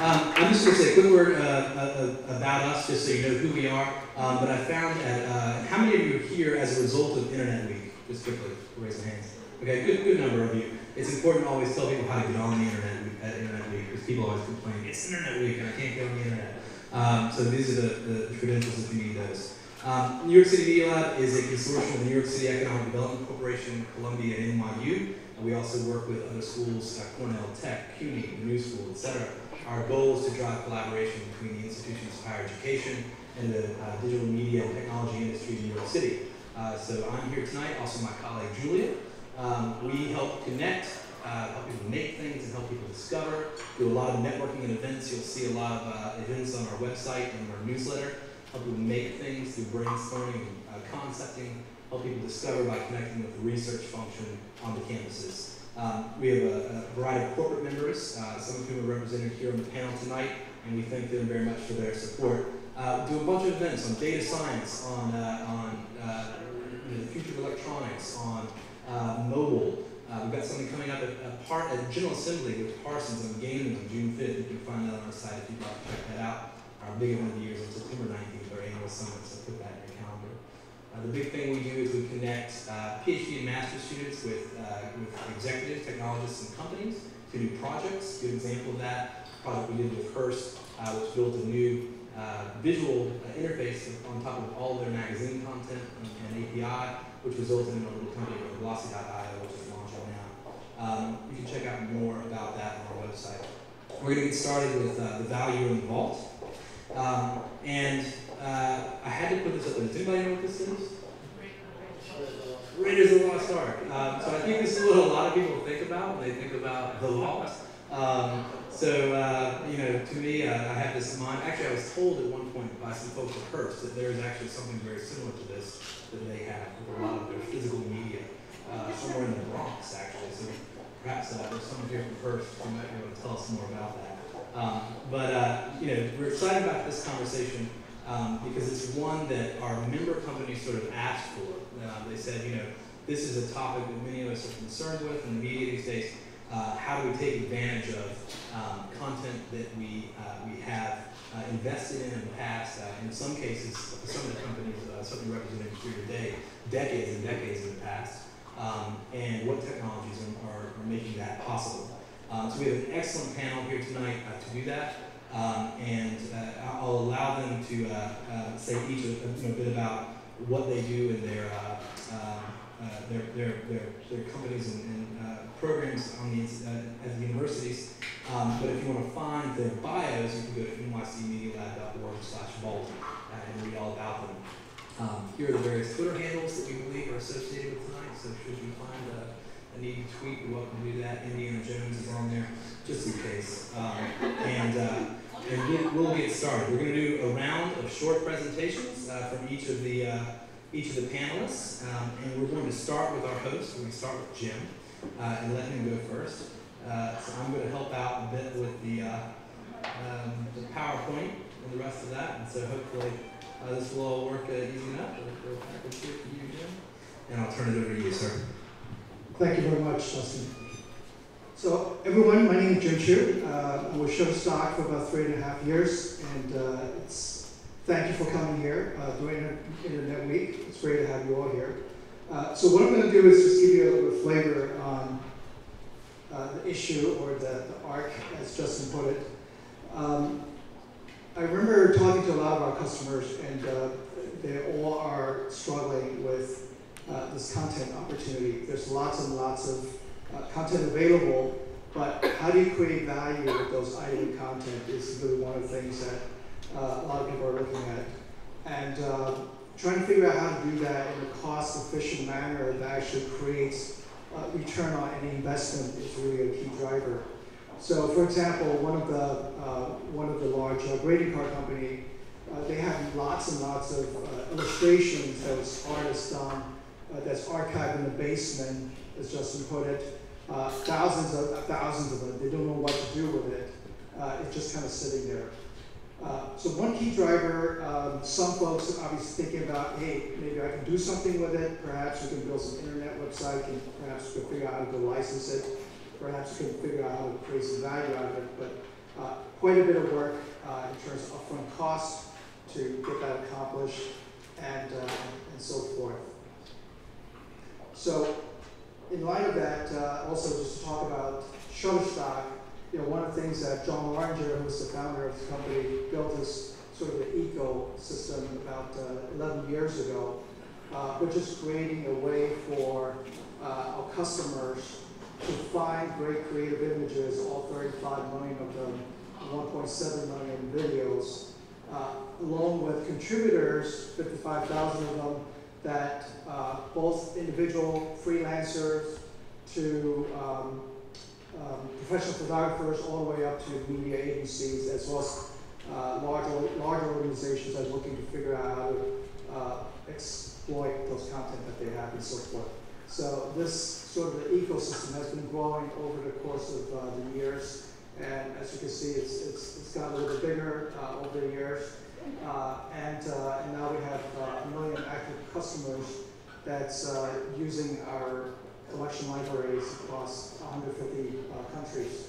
Um, I'm just going to say a quick word uh, uh, about us, just so you know who we are. Um, but I found that uh, how many of you are here as a result of Internet Week? Just quickly, raise your hands. Okay, good, good number of you. It's important to always tell people how to get on the internet at Internet Week because people always complain, it's Internet Week and I can't get on the internet. Um, so these are the, the credentials if you need those. Um, New York City Media Lab is a consortium of the New York City Economic Development Corporation, Columbia, and NYU. And we also work with other schools, uh, Cornell Tech, CUNY, New School, etc. Our goal is to drive collaboration between the institutions of higher education and the uh, digital media and technology industry in New York City. Uh, so I'm here tonight, also my colleague Julia. Um, we help connect, uh, help people make things and help people discover. Do a lot of networking and events. You'll see a lot of uh, events on our website and our newsletter. Help people make things through brainstorming and uh, concepting. Help people discover by connecting with the research function on the campuses. Um, we have a, a, variety of corporate members, uh, some of whom are represented here on the panel tonight, and we thank them very much for their support. Uh, do a bunch of events on data science, on, uh, on uh, the future of electronics, on uh, mobile. We've got something coming up at, at, part, at General Assembly with Parsons on gaming on June 5th. You can find that on our site if you'd like to check that out. Our big event of the year is on September 19th, our annual summit, so put that in your calendar. Uh, the big thing we do is we connect uh, PhD and master's students with, uh, with executives, technologists, and companies to do projects. Good example of that project we did with Hearst, uh, which built a new uh, visual interface on top of all of their magazine content and, and, API, which resulted in a little company called Velocity.io, which is launching now. Um, you can check out more about that on our website. We're going to get started with the value in the vault. Um, and uh, I had to put this up. Does anybody know what this is? Raiders of the Lost Ark. Um, so I think this is what a lot of people think about when they think about the vault. Um, so, uh, you know, to me, uh, I have this in mind. Actually, I was told at one point by some folks at Hearst that there's actually something very similar to this that they have with a lot of their physical media, uh, somewhere in the Bronx, actually. So perhaps uh, there's someone here from Hearst who might be able to tell us more about that. Um, but, uh, you know, we're excited about this conversation um, because it's one that our member companies sort of asked for. Uh, they said, you know, this is a topic that many of us are concerned with in the media these days. Uh, how do we take advantage of um, content that we, uh, we have uh, invested in in the past, uh, in some cases, some of the companies, uh, certainly represented here today, decades and decades in the past, um, and what technologies are, are, making that possible. Um, so we have an excellent panel here tonight uh, to do that. Um, and uh, I'll allow them to uh, uh say each a, you know, bit about what they do in their uh, um, uh, their, their, their, their, companies and, and programs on the, at the universities. Um, but if you want to find their bios, you can go to nycmedialab.org slash vault and read all about them. Um, here are the various Twitter handles that we believe are associated with tonight. So should you find a a needy tweet, you're welcome to do that. Indiana Jones is on there, just in case. Um, and uh, and we'll, get started. We're going to do a round of short presentations uh, from each of the uh, each of the panelists, um, and we're going to start with our host. We're going to start with Jim uh, and let him go first. Uh, so I'm going to help out a bit with the um, the PowerPoint and the rest of that, and so hopefully this will all work easy enough. And I'll turn it over to you, sir. Thank you very much, Justin. So everyone, my name is Jim Chou. Uh, I was Shutterstock for about three and a half years, and uh, it's thank you for coming here uh, during Internet Week. It's great to have you all here. Uh, so what I'm going to do is just give you a little bit of flavor on uh, the issue or the, the arc, as Justin put it. Um, I remember talking to a lot of our customers, and uh, they all are struggling with uh, this content opportunity. There's lots and lots of uh, content available, but how do you create value with those idling content is really one of the things that uh, a lot of people are looking at. And uh, trying to figure out how to do that in a cost-efficient manner that actually creates uh, return on any investment is really a key driver. So, for example, one of the uh, one of the large grading card company, they have lots and lots of illustrations that was artists done uh, that's archived in the basement, as Justin put it. Uh, thousands of thousands of them. They don't know what to do with it. Uh, it's just kind of sitting there. Uh, so one key driver, um, some folks are obviously thinking about, hey, maybe I can do something with it. Perhaps we can build some internet website, and perhaps we can figure out how to license it. Perhaps we can figure out how to create some value out of it. But uh, quite a bit of work uh, in terms of upfront cost to get that accomplished and, uh, and so forth. So in light of that, uh, also just to talk about Shutterstock, you know, one of the things that Jon Oringer, who's the founder of the company, built this sort of an ecosystem about uh, 11 years ago, uh, which is creating a way for uh, our customers to find great creative images, all 35 million of them, 1.7 million videos, uh, along with contributors, 55,000 of them, that uh, both individual freelancers to um, um, professional photographers all the way up to media agencies as well as uh, larger, larger organizations are looking to figure out how to uh, exploit those content that they have and so forth. So this sort of ecosystem has been growing over the course of uh, the years, and as you can see, it's, it's, it's gotten a little bit bigger uh, over the years. Uh, and, uh, and now we have uh, a million active customers that's using our collection libraries across 150 uh, countries.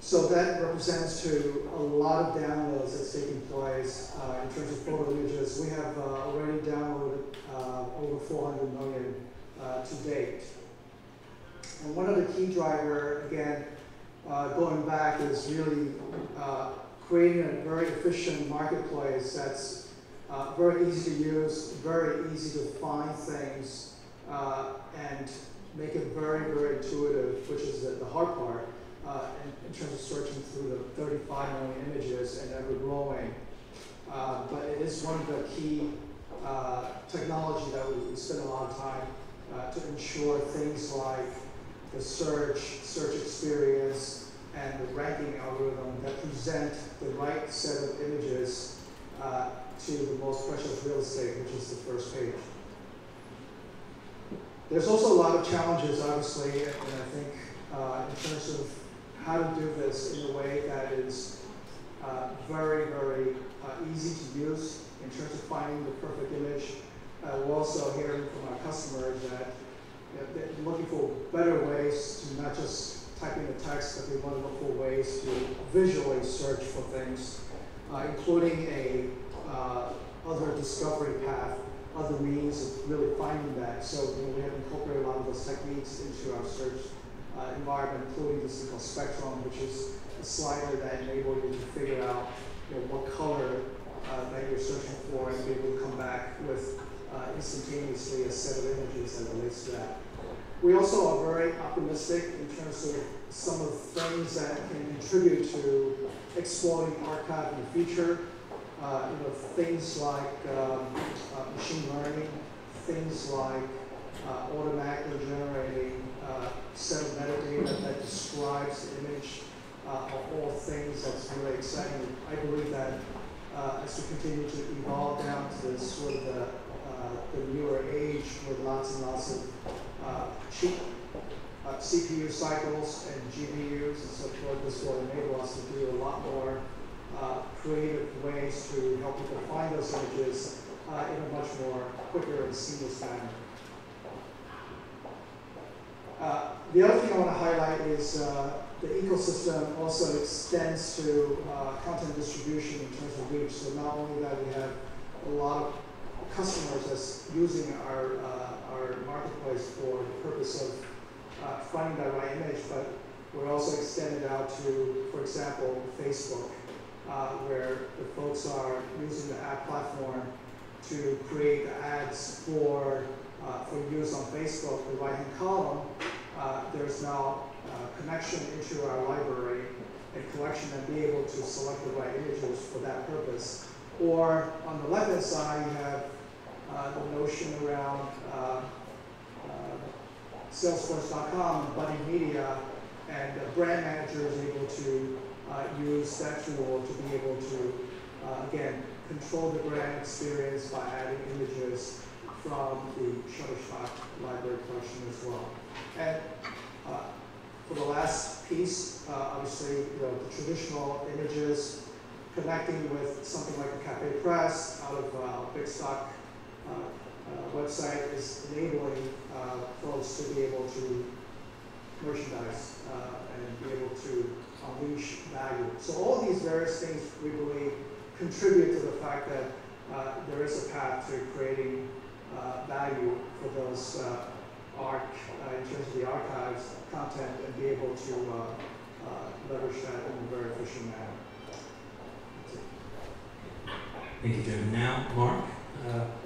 So that represents to a lot of downloads that's taking place uh, in terms of photo images. We have uh, already downloaded uh, over 400 million to date. And one of the key driver, again, going back, is really creating a very efficient marketplace that's very easy to use, very easy to find things, and make it very, very intuitive, which is the, the hard part uh, in, in, terms of searching through the 35 million images and ever growing. Uh, but it is one of the key uh, technology that we, we, spend a lot of time uh, to ensure things like the search, search experience, and the ranking algorithm that present the right set of images uh, to the most precious real estate, which is the first page. There's also a lot of challenges, obviously, and I think uh, in terms of how to do this in a way that is uh, very, very uh, easy to use in terms of finding the perfect image. Uh, we're also hearing from our customers that you know, they're looking for better ways to not just type in the text, to look for ways to visually search for things, uh, including a uh, other discovery path, other means of really finding that. So you know, we have incorporated a lot of those techniques into our search uh, environment, including this thing called Spectrum, which is a slider that enables you to figure out you know, what color uh, that you're searching for and be able to come back with uh, instantaneously a set of images that relates to that. We also are very optimistic in terms of some of the things that can contribute to exploiting archive in the future. Uh, you know, things like um, uh, machine learning, things like uh, automatically generating uh, set of metadata that describes the image uh, all things that's really exciting. I believe that uh, as we continue to evolve down to sort of the, the newer age with lots and lots of cheap uh, CPU cycles and GPUs and so forth, this will enable us to do a lot more creative ways to help people find those images in a much more quicker and seamless manner. Uh, the other thing I want to highlight is uh, the ecosystem also extends to uh, content distribution in terms of reach. So not only that we have a lot of customers that's using our, uh, our marketplace for the purpose of uh, finding that right image, but we're also extended out to, for example, Facebook, where the folks are using the ad platform to create ads for uh, for use on Facebook, the right-hand column, uh, there's now connection into our library and collection and be able to select the right images for that purpose. Or on the left-hand side, you have uh, the notion around uh, uh, Salesforce.com, Buddy Media, and the brand manager is able to uh, use that tool to be able to, again, control the brand experience by adding images from the Shutterstock library collection as well. And uh, for the last piece, uh, obviously, you know, the traditional images connecting with something like a Cafe Press out of uh, Bigstock uh, uh, website is enabling uh, folks to be able to merchandise uh, and be able to unleash value. So all these various things we believe contribute to the fact that uh, there is a path to creating uh, value for those uh, arc, uh, in terms of the archives content and be able to uh, uh, leverage that in a very efficient manner. Thank you, Jim. Now, Marc, uh, and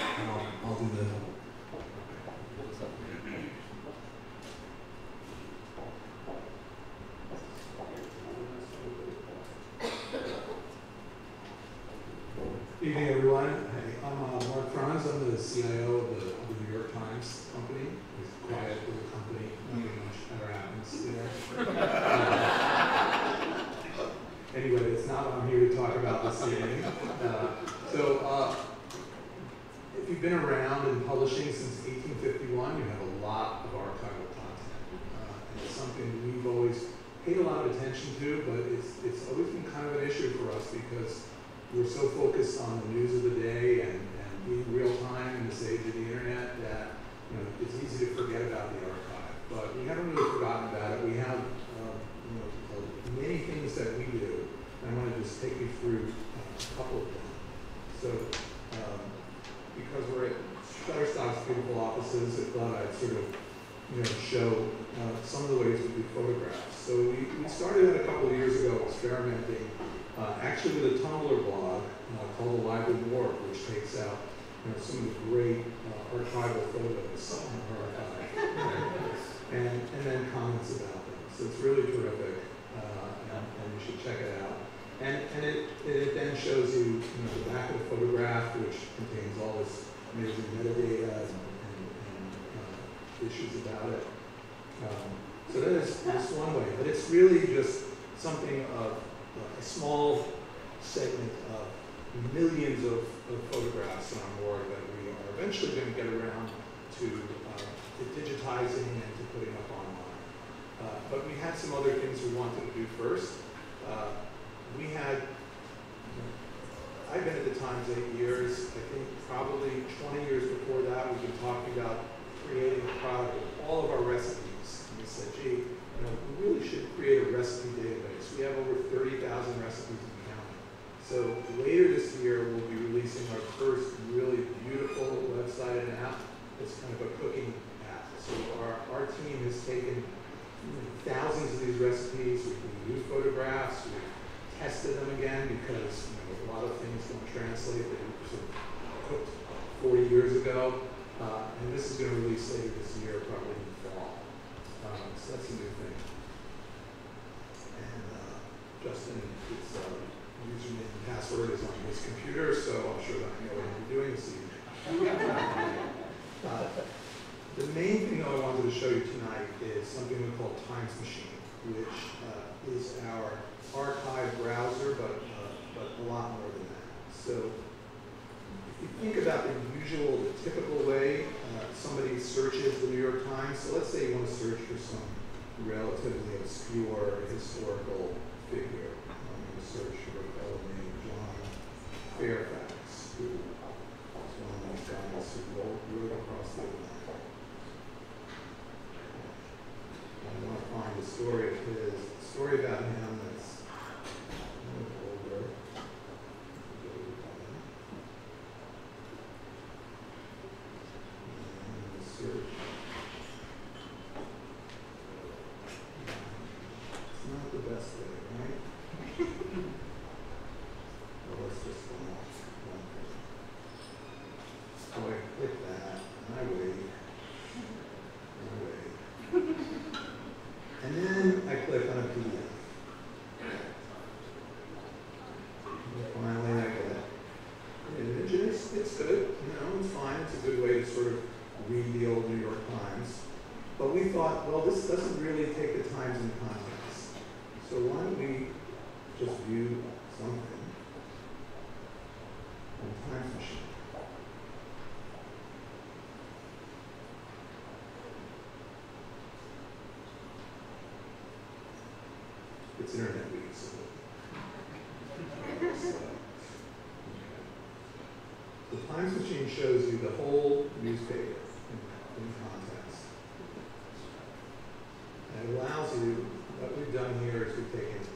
I'll, I'll do the. Evening, everyone. Hey, I'm uh, Marc Frons. I'm the CIO of the, of the New York Times company. It's a quiet little company. Nothing much ever happens there. anyway, it's not what I'm here to talk about this evening. Uh, so, uh, you've been around in publishing since 1851, you have a lot of archival content. Uh, and it's something we've always paid a lot of attention to, but it's, it's always been kind of an issue for us because we're so focused on the news of the day and, and being real time in this age of the internet that Justin, his uh, username and password is on his computer, so I'm sure that I know what he'll doing this evening. uh, the main thing I wanted to show you tonight is something we call Times Machine, which uh, is our archive browser, but, uh, but a lot more than that. So if you think about the usual, the typical way uh, somebody searches the New York Times, so let's say you want to search for some relatively obscure historical figure. A fellow named John Fairfax, who was one of those guys who rode across the Atlantic. I want to find a story of his, story about him that's a little older. And search. It's not the best way, right? Well, let's just go off one thing. So I click that, and I wait, and I wait. And then I click on a PDF. And finally I get an image, and it's, it's good, you know, it's fine, it's a good way to sort of read the old New York Times. But we thought, well, this doesn't really take the Times in context. So why don't we just view something on Times Machine? It's Internet Week, so. The Times Machine shows you the whole newspaper in, in context.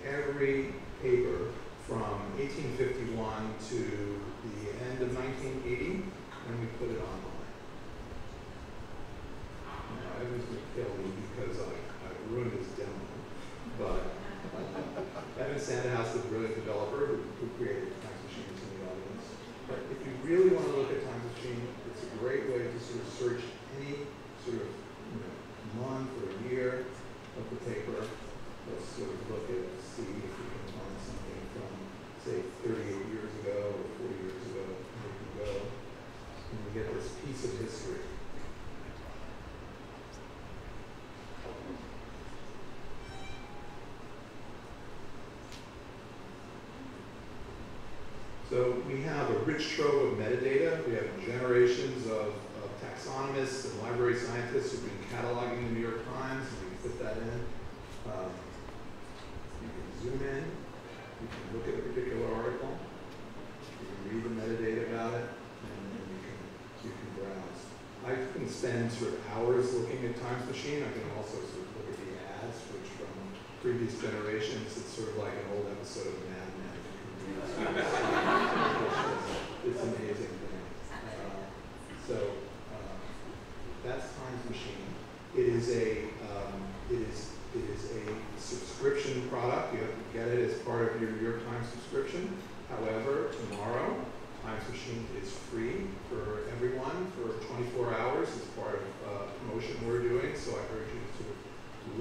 every paper from 1851 to the end of 1980, and we put it online. Now, Evans would kill me because I, I ruined his demo, but Evan Sandhaus is a brilliant developer who, who created Times Machines in the audience. But if you really want to look at Times Machine, it's a great way to sort of search any sort of you know, month or year of the paper. Let's sort of look at, see if we can find something from, say, 38 years ago or 40 years ago, there you go. And we get this piece of history. So we have a rich trove of metadata. We have generations of, of taxonomists and library scientists who've been cataloging the New York Times, we can put that in. Um, you can zoom in. You can look at a particular article. You can read the metadata about it, and then you can you can browse. I can spend sort of hours looking at Times Machine. I can also sort of look at the ads, which from previous generations, it's sort of like an old episode of Mad Men. You can read it's amazing. Uh, so uh, that's Times Machine. It is a um, it is it is a subscription product. You have to get it as part of your New York Times subscription. However, tomorrow Times Machine is free for everyone for 24 hours as part of uh, promotion we're doing. So I urge you to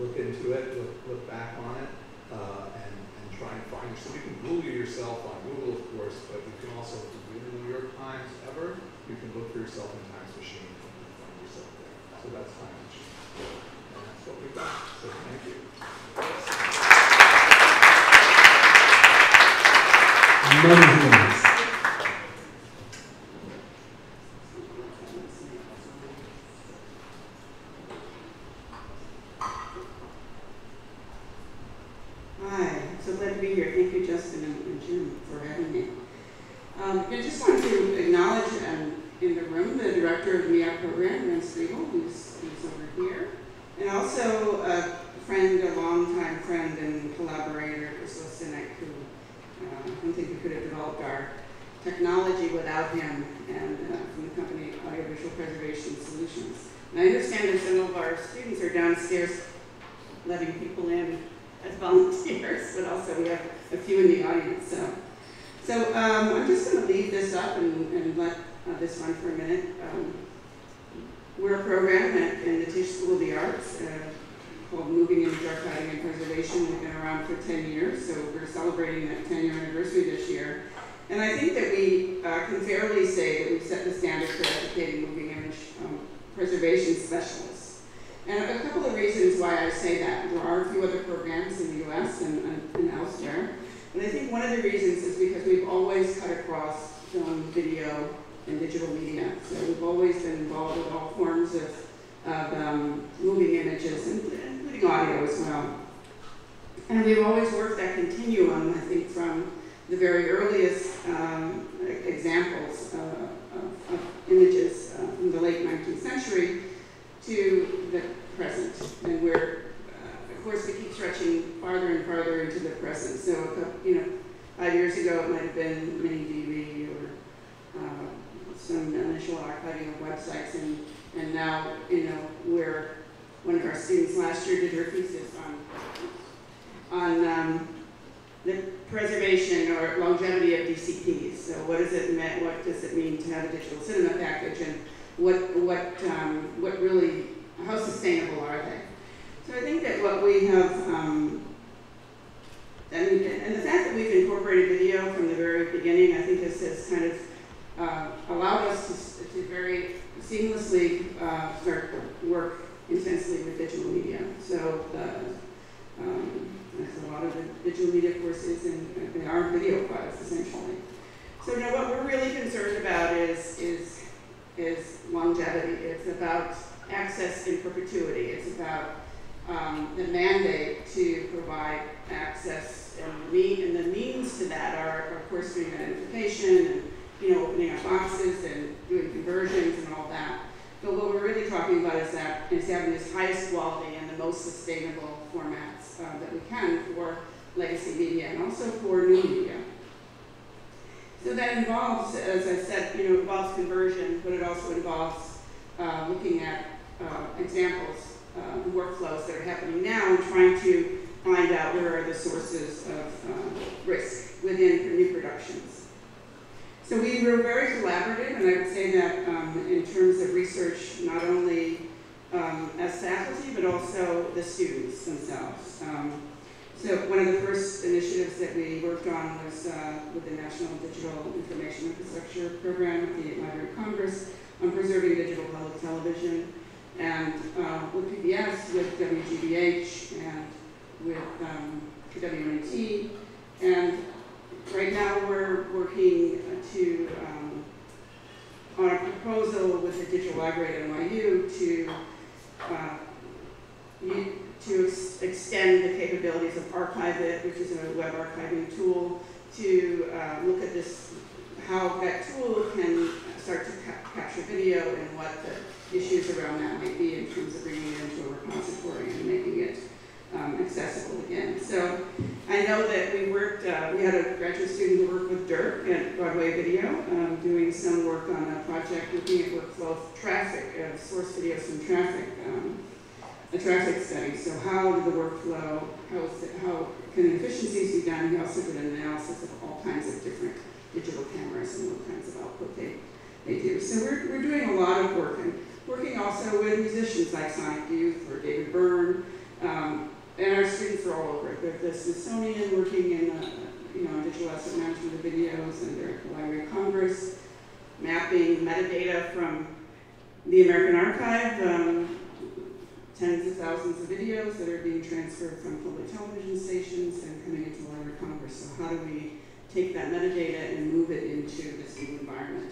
look into it, look, look back on it, Um, find yourself. You can Google yourself on Google, of course, but you can also, if you read the New York Times ever, you can look for yourself in Times Machine and find yourself there. So that's Times Machine. And that's what we've got. So thank you. Money hands. Hi, I'm so glad to be here. Thank you, Justin and and Jim, for having me. Um, I just wanted to acknowledge um, in the room the director of the MIAP program, Ren Spiegel, who's, who's over here, and also a friend, a longtime friend and collaborator, Chris Lacinak, who uh, I don't think we could have developed our technology without him, and uh, from the company Audiovisual Preservation Solutions. And I understand that some of our students are downstairs letting people in as volunteers, but also we have a few in the audience. So, so um, I'm just going to leave this up and, and let uh, this run for a minute. Um, we're a program at, in the Tisch School of the Arts uh, called Moving Image Archiving and Preservation. We've been around for 10 years, so we're celebrating that 10 year anniversary this year. And I think that we uh, can fairly say that we've set the standard for educating moving image um, preservation specialists. And a couple of reasons why I say that. There are a few other programs in the US and, and, and elsewhere. And I think one of the reasons is because we've always cut across film, video, and digital media. So we've always been involved with all forms of, of um, moving images, and, including audio as well. And we've always worked that continuum, I think, from the very earliest um, examples uh, of, of images uh, from the late 19th century to the present. And we're, uh, of course, we keep stretching farther and farther into the present. So, couple, you know, five years ago it might have been mini DV or uh, some initial archiving of websites, and, and now, you know, we're, one of our students last year did her thesis on, on um, the preservation or longevity of DCPs. So what does it mean, what does it mean to have a digital cinema package and what, what, um, what really, how sustainable are they? So I think that what we have, um, and, and the fact that we've incorporated video from the very beginning, I think this has kind of uh, allowed us to, to very seamlessly uh, start work intensely with digital media. So the, um, there's a lot of the digital media courses and they are video files essentially. So now what we're really concerned about is, is is longevity. It's about access in perpetuity. It's about um, the mandate to provide access and the, mean, and the means to that are, of course, doing identification and you know opening up boxes and doing conversions and all that. But what we're really talking about is that is having this highest quality and the most sustainable formats uh, that we can for legacy media and also for new media. So that involves, as I said, you know, involves conversion, but it also involves uh, looking at uh, examples, uh, workflows that are happening now and trying to find out where are the sources of uh, risk within new productions. So we were very collaborative, and I would say that um, in terms of research, not only um, as faculty, but also the students themselves. Um, so one of the first initiatives that we worked on was uh, with the National Digital Information Infrastructure Program at the Library of Congress on preserving digital public television, and uh, with PBS, with WGBH, and with um, WNET, and right now we're working to um, on a proposal with the Digital Library at NYU to uh, to ex- extend the capabilities of Archive-It, which is a web archiving tool, to uh, look at this, how that tool can start to ca- capture video and what the issues around that might be in terms of bringing it into a repository and making it um, accessible again. So I know that we worked, uh, we had a graduate student who worked with Dirk at Broadway Video, um, doing some work on a project looking at workflow traffic, uh, source videos from traffic, um, a traffic study. So how did the workflow, how, how can efficiencies be done? He also did an analysis of all kinds of different digital cameras and what kinds of output they, they do. So we're, we're doing a lot of work and working also with musicians like Sonic Youth or David Byrne, um, and our students are all over it. They're the Smithsonian working in, uh, you know, digital asset management of videos, and they're at the Library of Congress, mapping metadata from the American Archive, um, tens of thousands of videos that are being transferred from public television stations and coming into the Library of Congress. So how do we take that metadata and move it into this new environment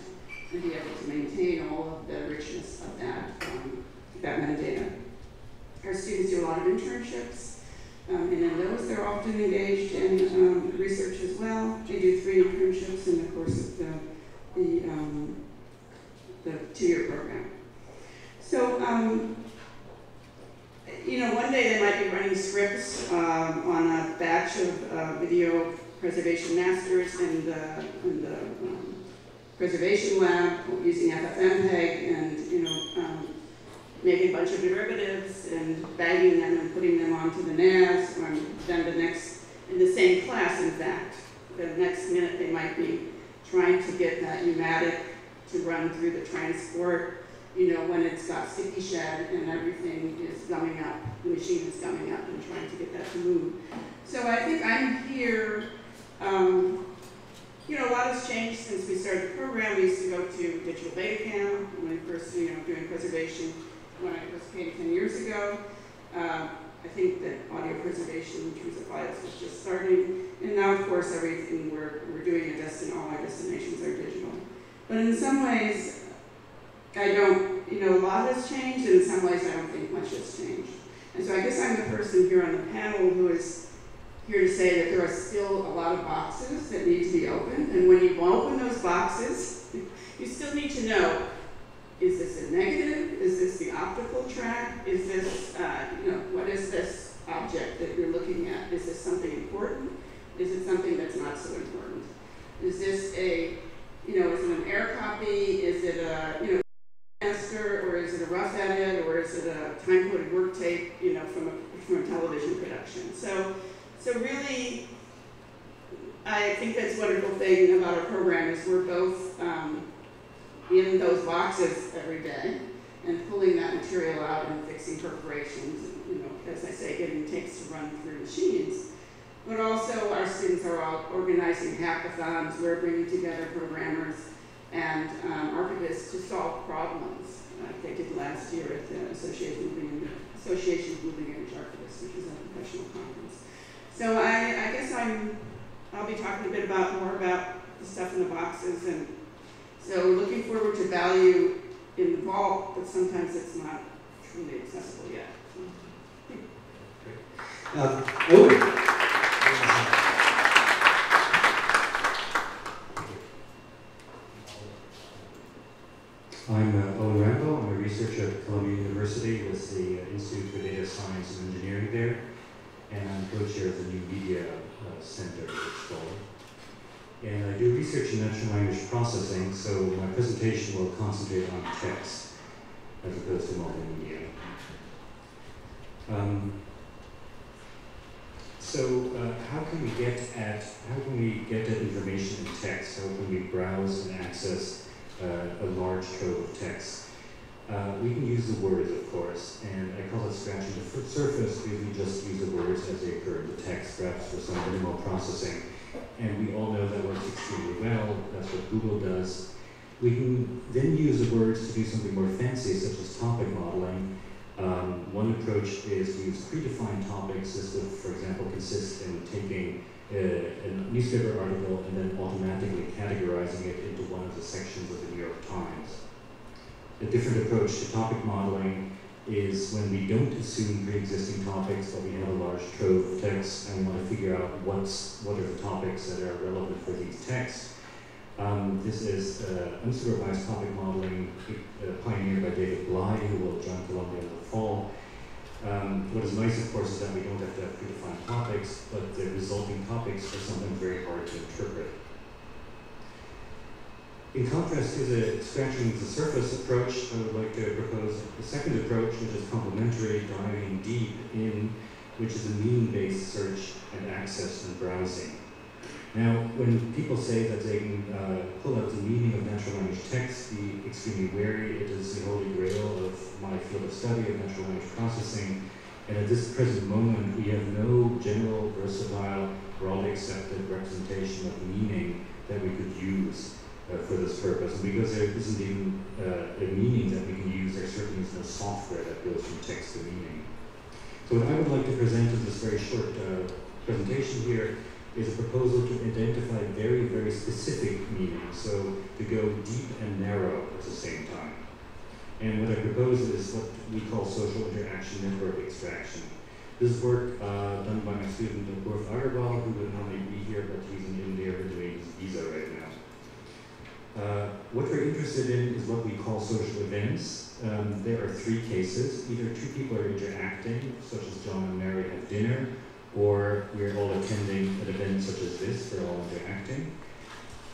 and be able to maintain all of the richness of that, um, that metadata? Our students do a lot of internships, um, and in those they're often engaged in um, research as well. They do three internships in the course of the, the, um, the two-year program. So, um, know, one day they might be running scripts um, on a batch of uh, video preservation masters in the, in the um, preservation lab using FFmpeg and, you know, um, making a bunch of derivatives and bagging them and putting them onto the NAS, or then the next, in the same class, in fact. The next minute, they might be trying to get that U-matic to run through the transport, you know, when it's got sticky shed and everything is gumming up, the machine is gumming up and trying to get that to move. So I think I'm here, um, you know, a lot has changed since we started the program. We used to go to Digital Betacam when we first, you know, doing preservation when I was paid 10 years ago. Uh, I think that audio preservation in terms of files was just starting. And now, of course, everything we're, we're doing at Destin, all our destinations are digital. But in some ways, I don't, you know, a lot has changed, and in some ways, I don't think much has changed. And so I guess I'm the person here on the panel who is here to say that there are still a lot of boxes that need to be opened. And when you open those boxes, you still need to know is this a negative? Is this the optical track? Is this, uh, you know, what is this object that you're looking at? Is this something important? Is it something that's not so important? Is this a, you know, is it an air copy? Is it a, you know, master, or is it a rough edit, or is it a time-coded work tape, you know, from a, from a television production? So, so really, I think that's a wonderful thing about our program is we're both um, in those boxes every day and pulling that material out and fixing perforations, you know, as I say, getting tapes to run through machines. But also our students are all organizing hackathons, we're bringing together programmers and um, archivists to solve problems, like they did last year at the Association of Moving, Association of Image Archivists, which is a professional conference. So I, I guess I'm, I'll be talking a bit about more about the stuff in the boxes and so looking forward to value in the vault, but sometimes it's not truly accessible yet. Um, Owen. I'm uh, Rambow. I'm a researcher at Columbia University with the uh, Institute for Data Science and Engineering there. and I'm co-chair of the New Media uh, Center, it's called. And I do research in natural language processing, so my presentation will concentrate on text as opposed to multimedia. Um, so uh, how can we get at how can we get at information in text? How can we browse and access a large trove of text? Uh, we can use the words, of course, and I call it scratching the surface because we just use the words as they occur in the text, perhaps for some minimal processing. And we all know that works extremely well. That's what Google does. We can then use the words to do something more fancy, such as topic modeling, um, one approach is to use predefined topics. This would, for example, consist in taking a, a, newspaper article and then automatically categorizing it into one of the sections of the New York Times. A different approach to topic modeling is when we don't assume pre-existing topics, but we have a large trove of text and want to figure out what's, what are the topics that are relevant for these texts. Um, this is uh, unsupervised topic modeling uh, pioneered by David Blei, who will join Columbia in the fall. Um, what is nice, of course, is that we don't have to have predefined topics, but the resulting topics are something very hard to interpret. In contrast to the scratching the surface approach, I would like to propose a second approach, which is complementary, diving deep in, which is a meaning-based search and access and browsing. Now, when people say that they can uh, pull out the meaning of natural language text, be extremely wary. It is the holy grail of my field of study of natural language processing. And at this present moment, we have no general, versatile, broadly accepted representation of meaning that we could use uh, for this purpose. And because there isn't even uh, a meaning that we can use, there certainly is no software that goes from text to meaning. So what I would like to present in this very short uh, presentation here is a proposal to identify very, very specific meanings, so to go deep and narrow at the same time. And what I propose is what we call social interaction network extraction. This is work uh, done by my student Apoorv Agarwal, who would normally be here, but he's in India doing his visa right now. Uh, what we're interested in is what we call social events. Um, there are three cases. Either two people are interacting, such as John and Mary have dinner, or we're all attending an event such as this, we're all interacting.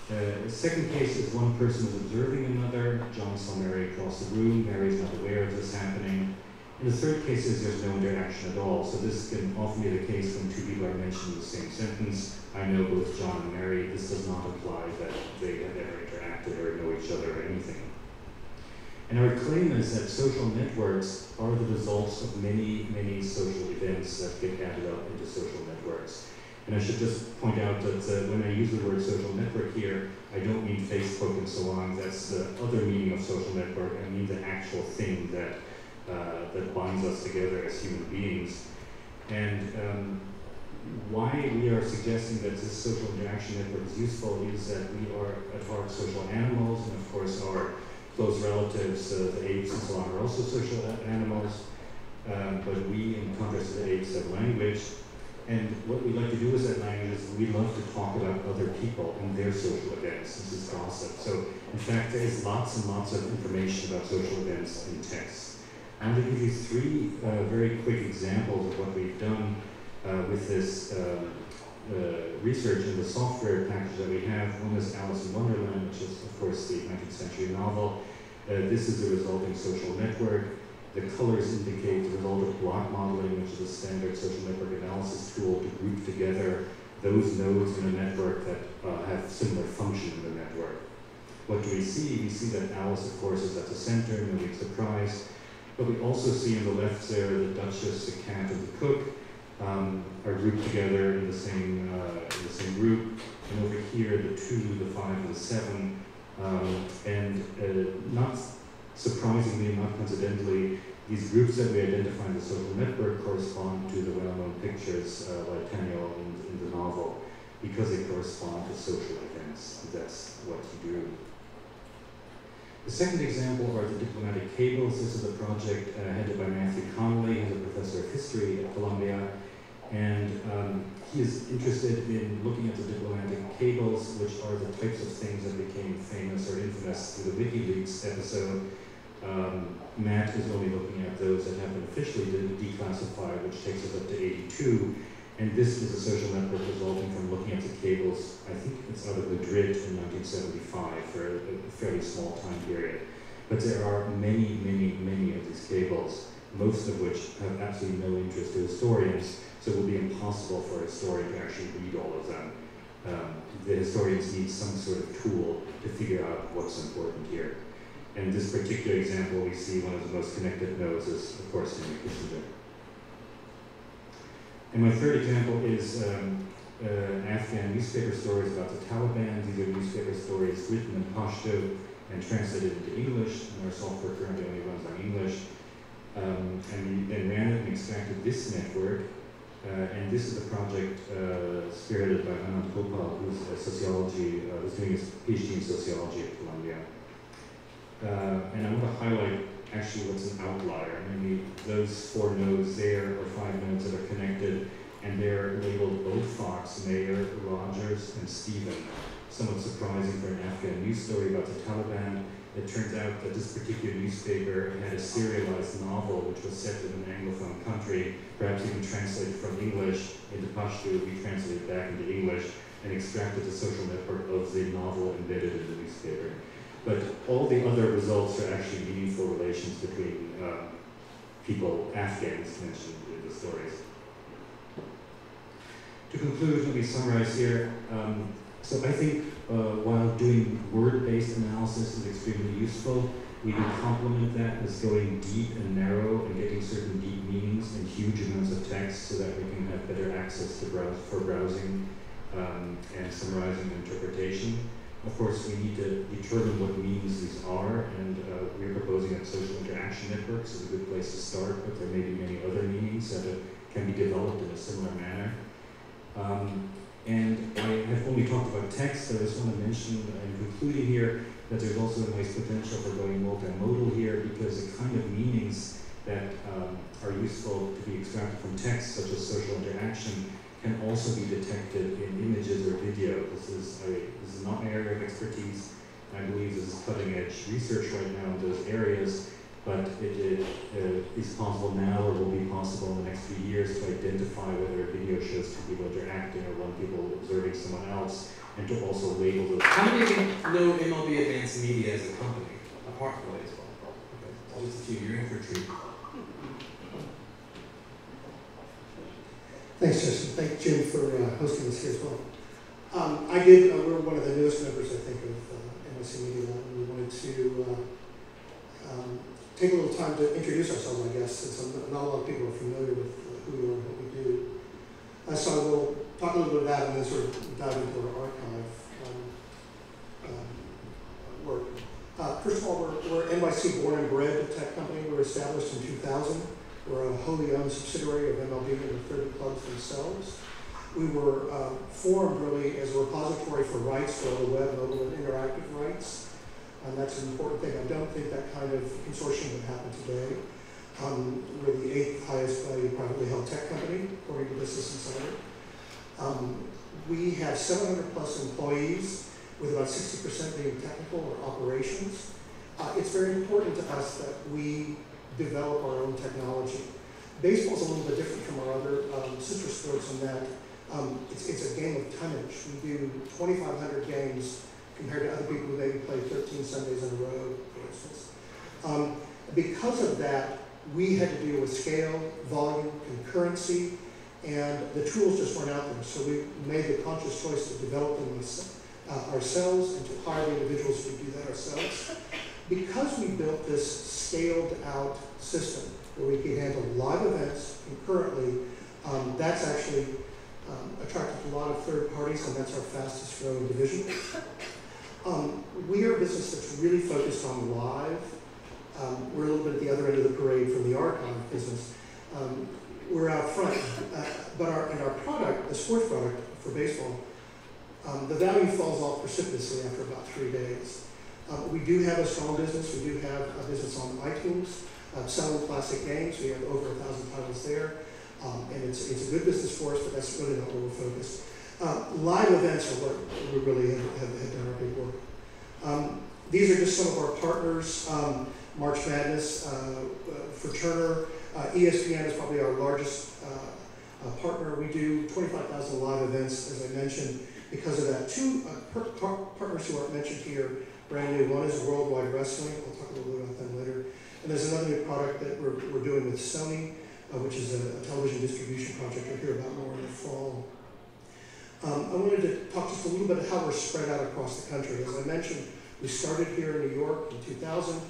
Uh, the second case is one person is observing another, John saw Mary across the room, Mary's not aware of this happening. And the third case is there's no interaction at all, so this can often be the case when two people are mentioned in the same sentence. I know both John and Mary, this does not imply that they have ever interacted or know each other or anything. And our claim is that social networks are the results of many, many social events that get added up into social networks. And I should just point out that uh, when I use the word social network here, I don't mean Facebook and so on. That's the other meaning of social network. I mean the actual thing that, uh, that binds us together as human beings. And um, why we are suggesting that this social interaction network is useful is that we are at heart social animals, and of course our close relatives, uh, the apes and so on, are also social animals, um, but we, in contrast to the apes, have language. And what we like to do with that language is we love to talk about other people and their social events. This is gossip. So, in fact, there is lots and lots of information about social events in text. I'm going to give you three uh, very quick examples of what we've done uh, with this um, uh, research in the software package that we have. One is Alice in Wonderland, which is, of course, the 19th century novel. Uh, this is the resulting social network. The colors indicate the result of block modeling, which is a standard social network analysis tool to group together those nodes in a network that uh, have similar function in the network. What do we see? We see that Alice, of course, is at the center, no big surprise. But we also see on the left there the Duchess, the cat, and the cook um, are grouped together in the same uh, in the same group. And over here, the two, the five, and the seven. Um, and uh, not surprisingly, not coincidentally, these groups that we identify in the social network correspond to the well-known pictures uh, by Tenniel in, in, the novel because they correspond to social events. That's what you do. The second example are the diplomatic cables. This is a project uh, headed by Matthew Connelly, who's a professor of history at Columbia. And um, he is interested in looking at the diplomatic cables, which are the types of things that became famous or infamous through the WikiLeaks episode. Um, Matt is only looking at those that have been officially de- declassified, which takes us up to 82. And this is a social network resulting from looking at the cables, I think it's out of Madrid in 1975 for a, a fairly small time period. But there are many, many, many of these cables, most of which have absolutely no interest to historians, so it will be impossible for a historian to actually read all of them. Um, the historians need some sort of tool to figure out what's important here. In this particular example, we see one of the most connected nodes is, of course, Henry Kissinger. And my third example is um, uh, Afghan newspaper stories about the Taliban. These are newspaper stories written in Pashto and translated into English, and our software currently only runs on English. Um, and we then ran it and extracted this network. Uh, and this is a project uh, spearheaded by Anand Gopal, who's a sociology, uh, who's doing his PhD in sociology at Columbia. And I want to highlight actually what's an outlier. Maybe those four nodes there, or five nodes that are connected, and they're labeled Fox, Mayor, Rogers, and Stephen. Somewhat surprising for an Afghan news story about the Taliban. It turns out that this particular newspaper had a serialized novel which was set in an Anglophone country, perhaps even translated from English into Pashto, retranslated back into English, and extracted the social network of the novel embedded in the newspaper. But all the other results are actually meaningful relations between uh, people, Afghans mentioned in the stories. To conclude, let me summarize here. Um, so I think uh, while doing word-based analysis is extremely useful, we can complement that with going deep and narrow and getting certain deep meanings and huge amounts of text so that we can have better access to browse for browsing um, and summarizing interpretation. Of course, we need to determine what meanings these are, and uh, we're proposing that social interaction networks is a good place to start, but there may be many other meanings that uh, can be developed in a similar manner. Um, and I have only talked about text, but I just want to mention in concluding here that there's also a nice potential for going multimodal here because the kind of meanings that um, are useful to be extracted from text, such as social interaction, can also be detected in images or video. This is, a, this is not my area of expertise. I believe this is cutting edge research right now in those areas, but it, it uh, is possible now or will be possible in the next few years to identify whether a video shows two people interacting or one people observing someone else, and to also label those. How many of you know MLB Advanced Media as a company, apart from baseball? Okay, just a few. You're in for a treat. Thanks, Justin. Thank Jim for uh, hosting us here as well. Um, I did, uh, we're one of the newest members, I think, of uh, NYC Media Lab, and we wanted to uh, um, take a little time to introduce ourselves, I guess, since I'm, not a lot of people are familiar with who we are and what we do. Uh, so we'll talk a little bit about that and then sort of dive into our archive um, um, work. Uh, first of all, we're, we're NYC born and bred tech company. We were established in 2000. We're a wholly owned subsidiary of MLB and the 30 clubs themselves. We were uh, formed really as a repository for rights for the web, mobile, and interactive rights. And that's an important thing. I don't think that kind of consortium would happen today. Um, we're the eighth highest value privately held tech company, according to Business Insider. Um, we have 700 plus employees, with about 60% being technical or operations. Uh, it's very important to us that we develop our own technology. Baseball's a little bit different from our other um, sister sports in that um, it's, it's a game of tonnage. We do 2,500 games compared to other people who maybe play 13 Sundays in a row, for instance. Um, because of that, we had to deal with scale, volume, concurrency, and the tools just weren't out there. So we made the conscious choice to develop them uh, ourselves and to hire the individuals who do that ourselves. Because we built this scaled out system where we can handle live events concurrently, um, that's actually um, attracted a lot of third parties, and that's our fastest growing division. Um, we are a business that's really focused on live. Um, we're a little bit at the other end of the parade from the archive business. Um, we're out front, uh, but our, and our product, the sports product for baseball, um, the value falls off precipitously after about three days. Um, we do have a strong business. We do have a business on iTunes, uh, selling classic games. We have over a thousand titles there. And it's, it's a good business for us, but that's really not where we're focused. Uh, live events are what we really have, have, have done our big work. Um, these are just some of our partners. Um, March Madness uh, uh, for Turner. Uh, ESPN is probably our largest uh, uh, partner. We do 25,000 live events, as I mentioned, because of that. Two partners who aren't mentioned here, brand new. One is Worldwide Wrestling. We'll talk a little bit about them later. And there's another new product that we're, we're doing with Sony, which is a, a television distribution project. You'll hear about more in the fall. Um, I wanted to talk just a little bit of how we're spread out across the country. As I mentioned, we started here in New York in 2000.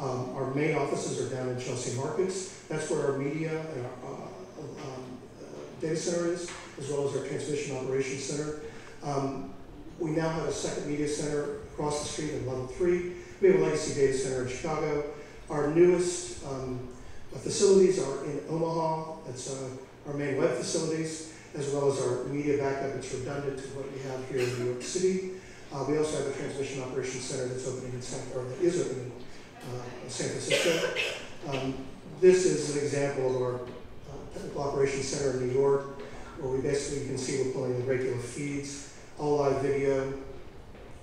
Um, our main offices are down in Chelsea Markets. That's where our media and our uh, um, uh, data center is, as well as our transmission operations center. Um, we now have a second media center across the street in level three. We have a legacy data center in Chicago. Our newest um, facilities are in Omaha. That's uh, our main web facilities, as well as our media backup. It's redundant to what we have here in New York City. Uh, we also have a transmission operations center that's opening in San, or that is opening uh, San Francisco. Um, this is an example of our uh, technical operations center in New York, where we basically can see we're pulling the regular feeds, all live video,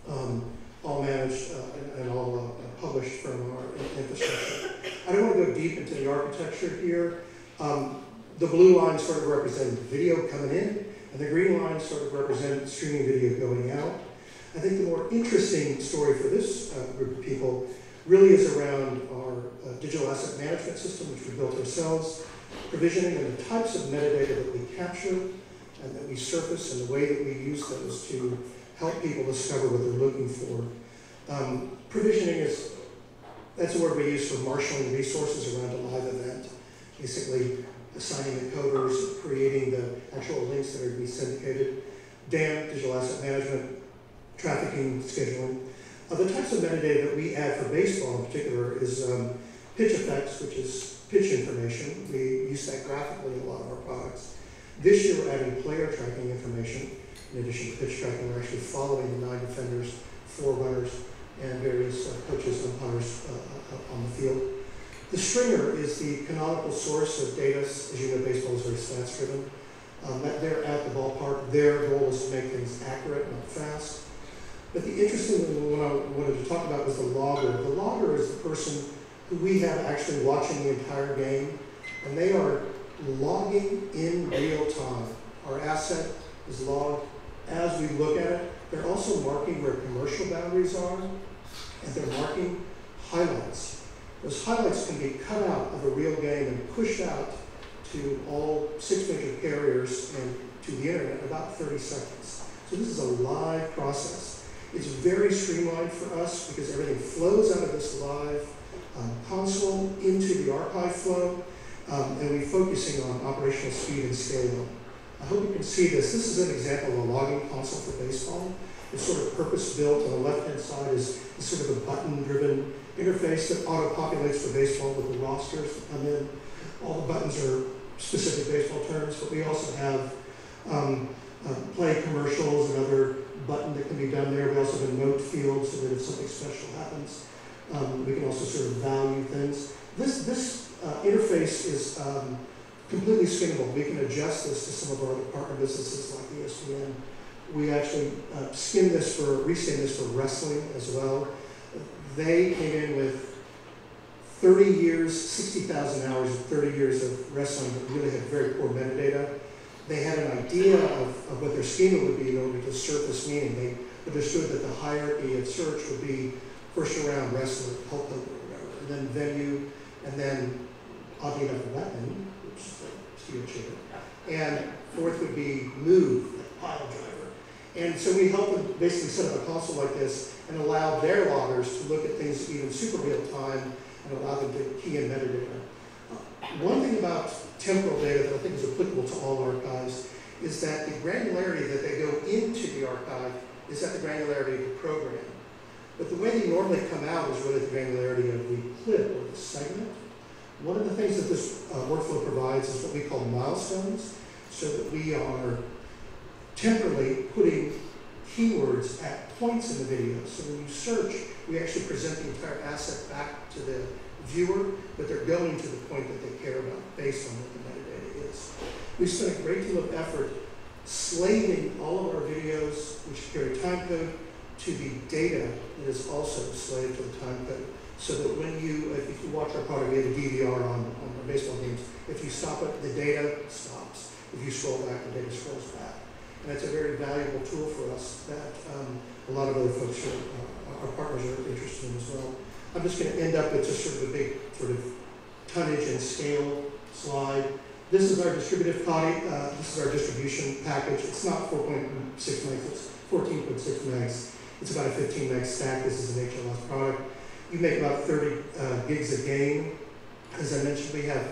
um, all managed uh, and, and, all uh, published from our infrastructure. I don't want to go deep into the architecture here. Um, the blue lines sort of represent video coming in, and the green lines sort of represent streaming video going out. I think the more interesting story for this uh, group of people really is around our uh, digital asset management system, which we built ourselves, provisioning and the types of metadata that we capture and that we surface and the way that we use those to help people discover what they're looking for. Um, provisioning is, that's a word we use for marshaling resources around a live event, basically assigning the coders, creating the actual links that are to be syndicated, DAM, digital asset management, trafficking, scheduling, uh, the types of metadata that we add for baseball in particular is um, PITCHf/x, which is pitch information. We use that graphically in a lot of our products. This year we're adding player tracking information. In addition to pitch tracking, we're actually following the nine defenders, four runners, and various uh, coaches, umpires uh, uh, on the field. The stringer is the canonical source of data. As you know, baseball is very stats driven. Um, they're at the ballpark. Their goal is to make things accurate, not fast. But the interesting one I wanted to talk about was the logger. The logger is the person who we have actually watching the entire game, and they are logging in real time. Our asset is logged as we look at it. They're also marking where commercial boundaries are, and they're marking highlights. Those highlights can be cut out of a real game and pushed out to all six major carriers and to the internet in about 30 seconds. So this is a live process. It's very streamlined for us because everything flows out of this live um, console into the archive flow, um, and we're focusing on operational speed and scale. I hope you can see this. This is an example of a logging console for baseball. It's sort of purpose-built. On the left-hand side is, is sort of a button-driven interface that auto-populates for baseball with the rosters that come in. All the buttons are specific baseball terms, but we also have um, uh, play commercials and other button that can be done there. We also have a note field so that if something special happens, um, we can also sort of value things. This, this uh, interface is um, completely skinnable. We can adjust this to some of our partner businesses like ESPN. We actually uh, skin this for, reskin this for wrestling as well. They came in with 30 years, 60,000 hours, 30 years of wrestling, but really had very poor metadata they had an idea of, of what their schema would be in order to surface meaning. They understood that the hierarchy of search would be first around wrestler, whatever, and then venue, and then, oddly enough, weapon, which is like steel chair, and fourth would be move, like pile driver. And so we helped them basically set up a console like this and allow their loggers to look at things even super real time and allow them to key in metadata. Uh, one thing about temporal data that I think is applicable to all archives is that the granularity that they go into the archive is at the granularity of the program. But the way they normally come out is really the granularity of the clip or the segment. One of the things that this uh, workflow provides is what we call milestones, so that we are temporally putting keywords at points in the video. So when you search, we actually present the entire asset back to the viewer, but they're going to the point that they care about based on what the metadata is. We spent a great deal of effort slaving all of our videos, which carry time code, to the data that is also slave to the time code. So that when you, if you watch our product, we have a DVR on, on our baseball games. If you stop it, the data stops. If you scroll back, the data scrolls back. And it's a very valuable tool for us that um, a lot of other folks, uh, our partners are interested in as well. I'm just going to end up with just sort of a big sort of tonnage and scale slide. This is our distributive potty. Uh, this is our distribution package. It's not 4.6 megs, it's 14.6 megs. It's about a 15 meg stack. This is an HLS product. You make about 30 uh, gigs a game. As I mentioned, we have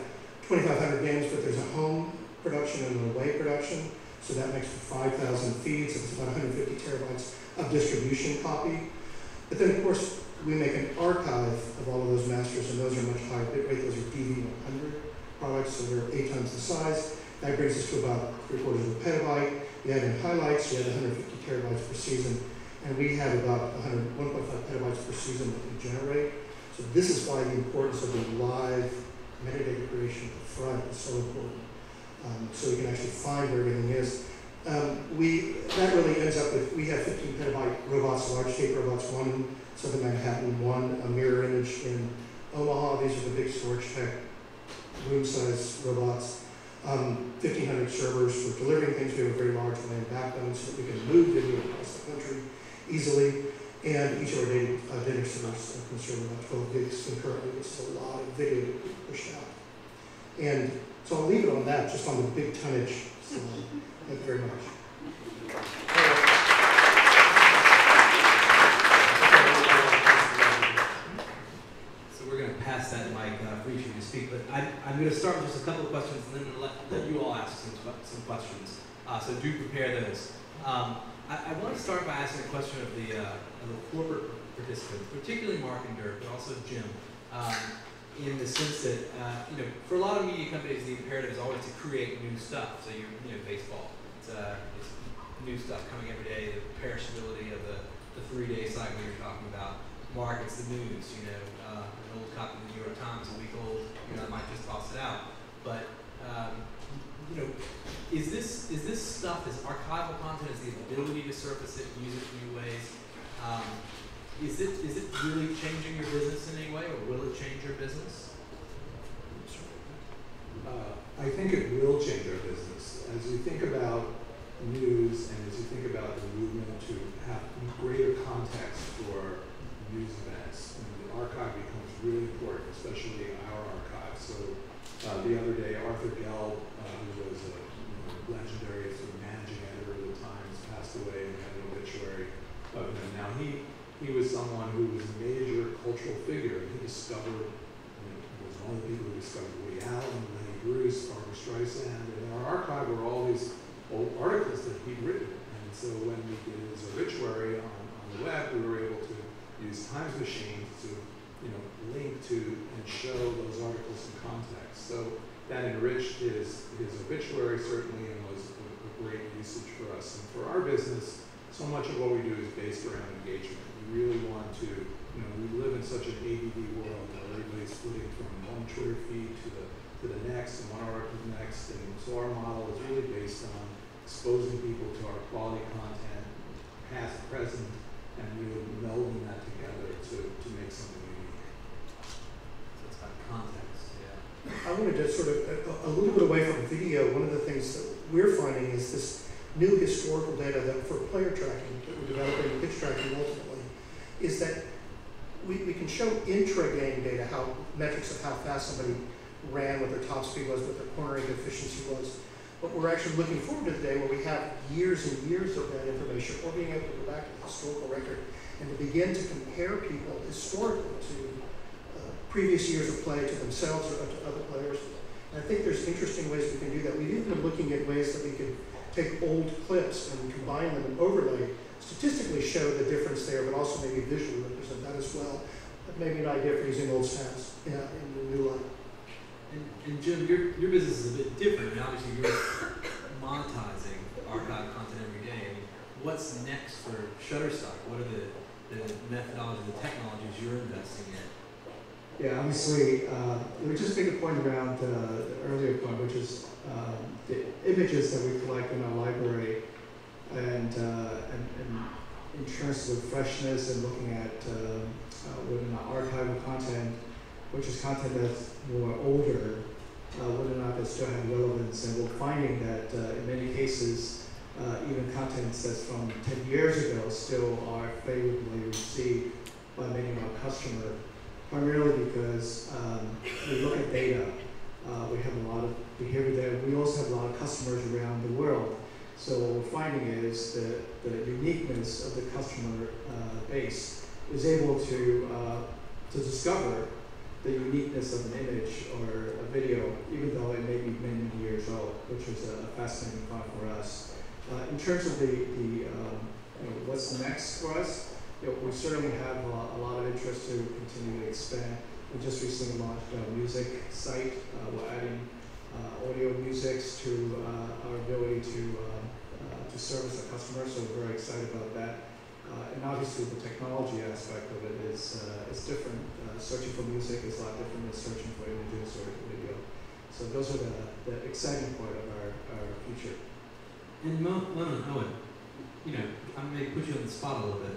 2,500 games, but there's a home production and an away production. So that makes for 5,000 feeds. It's about 150 terabytes of distribution copy. But then, of course, we make an archive of all of those masters, and those are much higher bit rate. Those are DV100 products, so they're eight times the size. That brings us to about three quarters of a petabyte. You add in highlights, you add 150 terabytes per season, and we have about 100, 1.5 petabytes per season that we generate. So this is why the importance of the live metadata creation at the front is so important. Um, so we can actually find where everything is. Um, we that really ends up with we have 15 petabyte robots, large tape robots, one in Southern Manhattan, one a mirror image in Omaha. These are the big storage tech room size robots. Um, 1,500 servers for delivering things. We have a very large LAN backbone so that we can move video across the country easily. And each of our data, uh, data centers can serve about 12 gigs concurrently, is a lot of video to pushed out. And so I'll leave it on that, just on the big tonnage. Slide. Thank you very much. So we're going to pass that mic uh, for each of you to speak, but I, I'm going to start with just a couple of questions and then let, let you all ask some, some questions. Uh, so do prepare those. Um, I, I want to start by asking a question of the, uh, of the corporate participants, particularly Marc and Dirk, but also Jim, um, in the sense that, uh, you know, for a lot of media companies, the imperative is always to create new stuff. So you, you know, baseball, it's, uh, it's new stuff coming every day, the perishability of the, the three-day cycle you're talking about. Marc, it's the news, you know, uh, an old copy of the New York Times, a week old, you know, I might just toss it out. But, um, you know, is this, is this stuff, this archival content, is the ability to surface it, use it in new ways, um, is it, is it really changing your business in any way, or will it change your business? Uh, I think it will change our business. As you think about news and as you think about the movement to have greater context for news events, the archive becomes really important, especially our archive. So uh, the other day, Arthur Gelb, uh, who was a you know, legendary sort of managing editor of the Times, passed away and had an obituary of him. Now he he was someone who was a major cultural figure. He discovered, you know, was one of the people who discovered Woody Allen, Lenny Bruce, Barbra Streisand. And in our archive were all these old articles that he'd written. And so when we did his obituary on, on the web, we were able to use Times Machines to, you know, link to and show those articles in context. So that enriched his, his obituary certainly and was a, a great usage for us. And for our business, so much of what we do is based around engagement. We really want to, you know, we live in such an ADD world where everybody's flipping from one Twitter feed to the to the next and one article to the next. And so our model is really based on exposing people to our quality content, past, present, and really melding that together to, to make something unique. So it's about context, yeah. I wanted to sort of, a, a little bit away from video, one of the things that we're finding is this new historical data that for player tracking, that we're developing, pitch tracking ultimately, is that we, we can show intra-game data, how metrics of how fast somebody ran, what their top speed was, what their corner rate efficiency was. But we're actually looking forward to the day where we have years and years of that information, or being able to go back to the historical record and to begin to compare people historically to uh, previous years of play to themselves or to other players. And I think there's interesting ways we can do that. We've even been looking at ways that we could take old clips and combine them and overlay, statistically show the difference there, but also maybe visually represent that as well. But maybe an idea for using old stats in, a- in the new light. And, and Jim, your, your business is a bit different. I mean, obviously, you're monetizing archive content every day. I mean, what's next for Shutterstock? What are the, the methodologies, the technologies you're investing in? Yeah, obviously, uh, let me just make a point around uh, the earlier point, which is um, the images that we collect in our of freshness and looking at um, uh, whether or not archival content, which is content that's more older, uh, whether or not they still have relevance. And we're finding that uh, in many cases, uh, even content that's from 10 years ago still are favorably received by many of our customers, primarily because um, we look at data. Uh, we have a lot of behavior there. We also have a lot of customers around the world. So what we're finding is that the uniqueness of the customer uh, base is able to, uh, to discover the uniqueness of an image or a video, even though it may be many, many years old, which is a fascinating thought for us. Uh, in terms of the, the um, you know, what's next for us, you know, we certainly have a, a lot of interest to continue to expand. We just recently launched a music site. Uh, we're adding uh, audio musics to uh, our ability to uh, to service our customers, so we're very excited about that. Uh, and obviously, the technology aspect of it is uh, is different. Uh, searching for music is a lot different than searching for images or video. So those are the, the exciting part of our, our future. And Mona, Owen, you know, I may put you on the spot a little bit,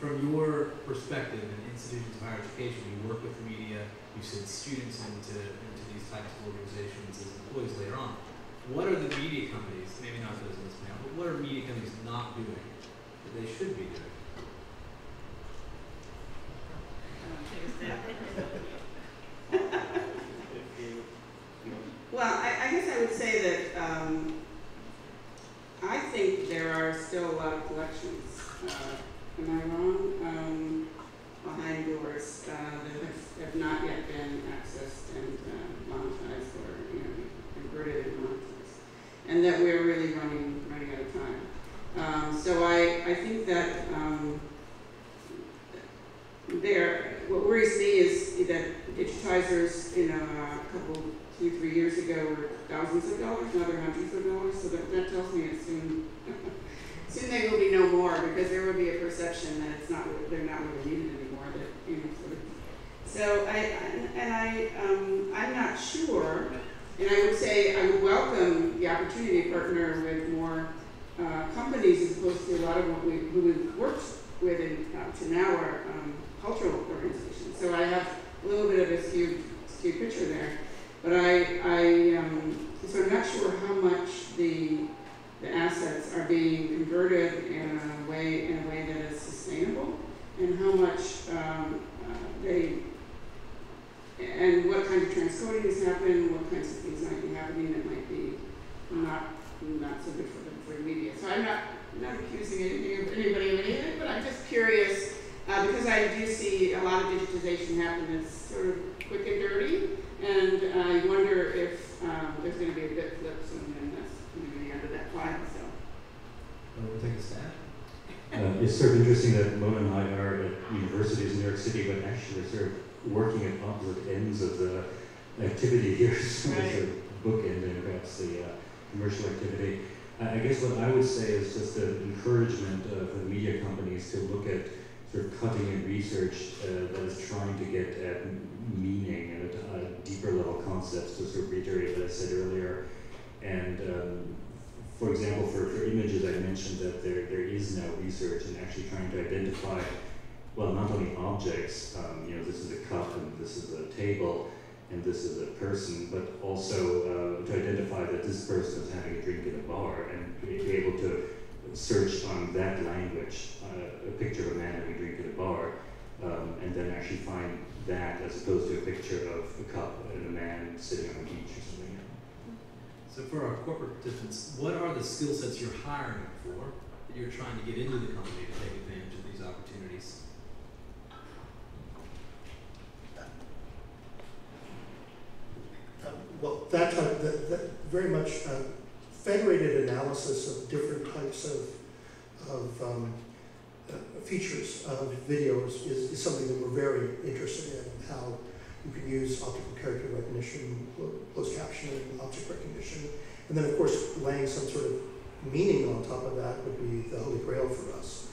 from your perspective in institutions of higher education, you work with the media, you send students into, into these types of organizations as employees later on. What are the media companies, maybe not but what are media companies not doing that they should be doing? Well, I, I guess I would say that um, I think there are still a lot of collections. Uh, am I wrong? Um, behind doors uh, that have, have not yet been accessed and uh, monetized or you know converted and monetized, and that we're really running running out of time. Um, so I, I think that um, there, what worries me is that digitizers, you know, a couple, two, three years ago were thousands of dollars, now they're hundreds of dollars. So that, that tells me it's soon, soon they will be no more because there will be a perception that it's not, they're not really needed anymore. That you know, sort of. So I, and I, um, I'm not sure, and I would say I would welcome the opportunity to partner with more uh, companies as opposed to a lot of what we, who we've worked with in, uh, to now are um, cultural organizations. So I have a little bit of a skewed, skewed picture there. But I, I um, so I'm not sure how much the, the assets are being converted in a way, in a way that is sustainable and how much um, uh, they, and what kind of transcoding is happening, what kinds of things might be happening that might be not, not so good for the for media. So I'm not, not accusing anything of anybody of anything, but I'm just curious uh, because I do see a lot of digitization happen that's sort of quick and dirty, and I wonder if um, there's going to be a bit flip soon, and that's going to be of that file. So. We'll take a stab. Uh, it's sort of interesting that Mona and I are at universities in New York City, but actually we're sort of working at opposite ends of the activity here. so Right. sort of bookend and perhaps the uh, commercial activity. I guess what I would say is just an encouragement of the media companies to look at sort of cutting edge research uh, that is trying to get at meaning and at uh, deeper level concepts to sort of reiterate what I said earlier. And um, for example, for, for images, I mentioned that there, there is no research in actually trying to identify, well, not only objects, um, you know, this is a cup and this is a table and this is a person, but also uh, to identify that this person is having a drink in a bar and be be able to search on that language, uh, a picture of a man having a drink in a bar, um, and then actually find that as opposed to a picture of a cup and a man sitting on a beach or something. So for our corporate participants, what are the skill sets you're hiring for that you're trying to get into the company to take advantage of these opportunities? Uh, Well, that type, that, that very much uh, federated analysis of different types of, of um, uh, features of videos is, is something that we're very interested in, how you can use optical character recognition, closed captioning, object recognition, and then of course laying some sort of meaning on top of that would be the holy grail for us.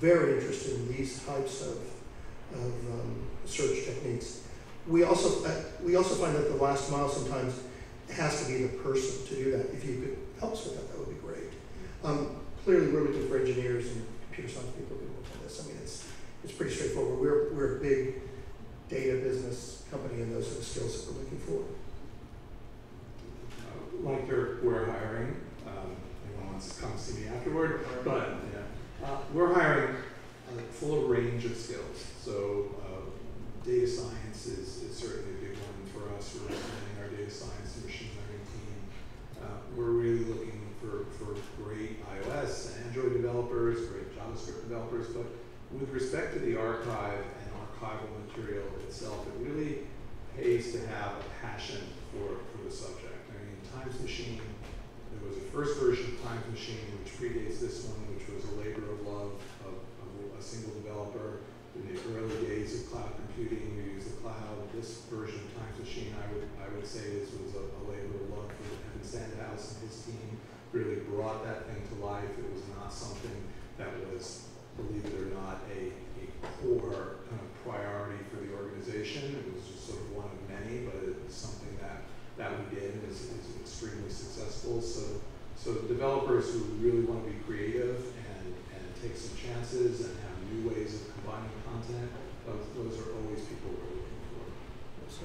Very interested in these types of, of um, search techniques. We also, uh, we also find that the last mile sometimes has to be the person to do that. If you could help us with that, that would be great. Um, clearly, we're looking for engineers and computer science people can look at this. I mean, it's, it's pretty straightforward. We're, we're a big data business company and those are the skills that we're looking for. Uh, Like you're, we're hiring, um, anyone wants to come see me afterward, but, yeah. Uh, we're hiring a full range of skills. So, uh, data science is, is certainly a big one for us. We're expanding our data science and machine learning team. Uh, we're really looking for, for great iOS and Android developers, great JavaScript developers, but with respect to the archive and archival material itself, it really pays to have a passion for, for the subject. I mean, Times Machine, there was a first version of Times Machine which predates this one, which was a labor of love of, of a single developer. In the early days of cloud computing, we used the cloud. This version of Times Machine, I would, I would say this was a, a labor of love for Evan Sandhaus and his team. Really brought that thing to life. It was not something that was, believe it or not, a, a core kind of priority for the organization. It was just sort of one of many, but it was something that, that we did is, is extremely successful. So, so developers who really want to be creative and, and take some chances and new ways of combining content, those, those are always people we're looking for. So,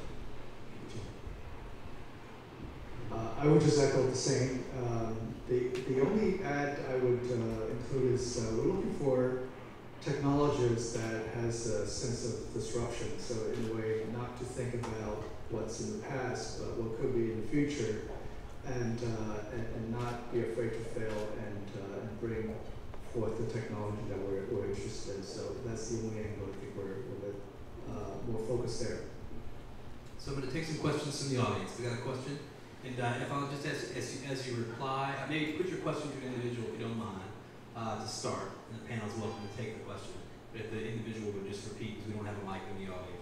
Uh, I would just echo the same. Um, the, the only ad I would uh, include is uh, we're looking for technologists that has a sense of disruption. So in a way, not to think about what's in the past, but what could be in the future, and uh, and, and not be afraid to fail and uh, and bring forth the technology that we're, we're interested in. So that's the only angle I think we're, we're uh, more focused there. So I'm going to take some questions from the audience. We got a question? And uh, if I'll just as, as, you, as you reply, uh, maybe put your question to an individual if you don't mind uh, to start. And the panel is welcome to take the question. But if the individual would just repeat because we don't have a mic in the audience.